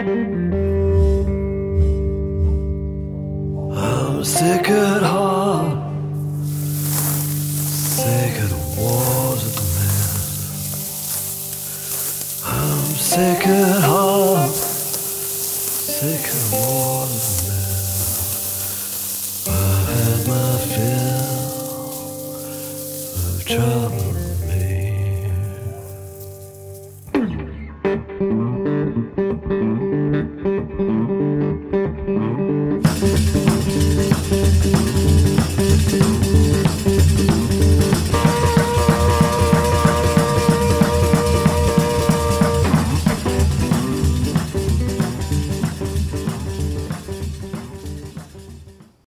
I'm sick at heart, sick of the wars of the land. I'm sick at heart, sick of the wars of the. I've had my fill of trouble.